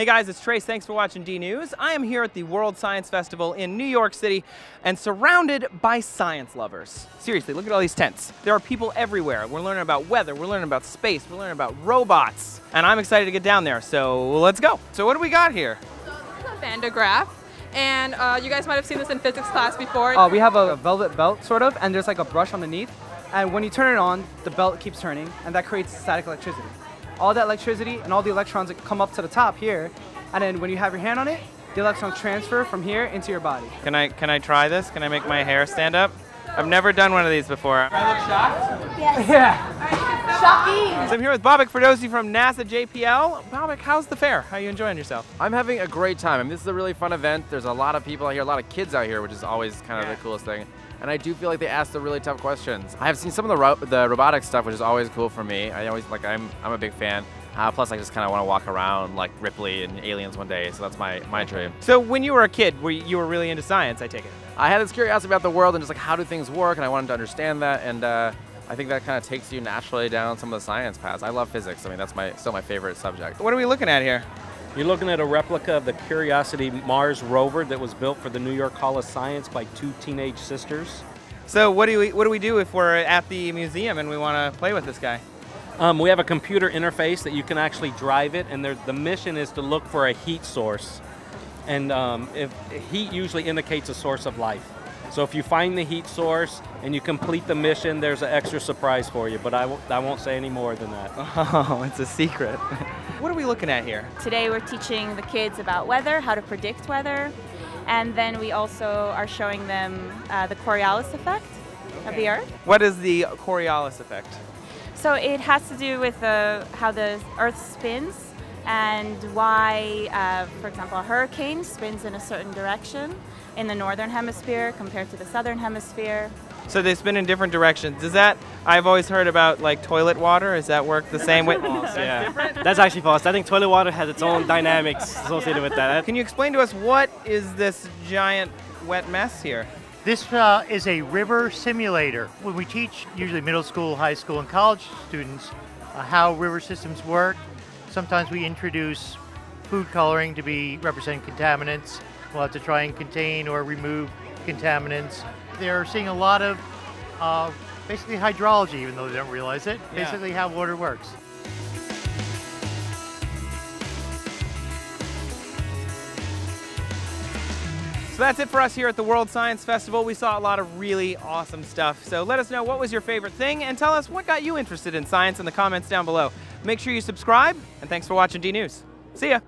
Hey guys, it's Trace. Thanks for watching D News. I am here at the World Science Festival in New York City and surrounded by science lovers. Seriously, look at all these tents. There are people everywhere. We're learning about weather, we're learning about space, we're learning about robots. And I'm excited to get down there, so let's go. So, what do we got here? So, this is a Van de Graaff. And uh, you guys might have seen this in physics class before. Uh, we have a velvet belt, sort of, and there's like a brush underneath. And when you turn it on, the belt keeps turning, and that creates static electricity all that electricity and all the electrons that come up to the top here, and then when you have your hand on it, the electrons transfer from here into your body. Can I can I try this? Can I make my hair stand up? I've never done one of these before. I look shocked? Yes. Yeah. Shocking. So I'm here with Bobak Ferdowsi from NASA JPL. Bobak, how's the fair? How are you enjoying yourself? I'm having a great time. I mean, this is a really fun event. There's a lot of people out here, a lot of kids out here, which is always kind of Yeah. the coolest thing. And I do feel like they ask the really tough questions. I have seen some of the ro- the robotic stuff, which is always cool for me. I always like I'm I'm a big fan. Uh, plus, I just kind of want to walk around like Ripley and Aliens one day, so that's my my dream. So when you were a kid, were you, you were really into science? I take it. I had this curiosity about the world and just like how do things work, and I wanted to understand that. And uh, I think that kind of takes you naturally down some of the science paths. I love physics. I mean, that's my still my favorite subject. What are we looking at here? You're looking at a replica of the Curiosity Mars rover that was built for the New York Hall of Science by two teenage sisters. So what do we what do we do if we're at the museum and we want to play with this guy? Um, we have a computer interface that you can actually drive it, and the mission is to look for a heat source. And um, if heat usually indicates a source of life. So if you find the heat source and you complete the mission, there's an extra surprise for you. But I w- I won't say any more than that. Oh, it's a secret. What are we looking at here? Today we're teaching the kids about weather, how to predict weather, and then we also are showing them uh, the Coriolis effect of the Earth. What is the Coriolis effect? So it has to do with uh, how the Earth spins and why, uh, for example, a hurricane spins in a certain direction in the northern hemisphere compared to the southern hemisphere. So they spin in different directions. Does that? I've always heard about like toilet water. Does that work the same way? yeah, that's actually false. I think toilet water has its own dynamics associated with that. Can you explain to us what is this giant wet mess here? This uh, is a river simulator. When we teach usually middle school, high school, and college students uh, how river systems work, sometimes we introduce food coloring to be representing contaminants. We'll have to try and contain or remove contaminants. They're seeing a lot of uh, basically hydrology, even though they don't realize it. Yeah. Basically, how water works. So that's it for us here at the World Science Festival. We saw a lot of really awesome stuff. So let us know what was your favorite thing and tell us what got you interested in science in the comments down below. Make sure you subscribe and thanks for watching D News. See ya.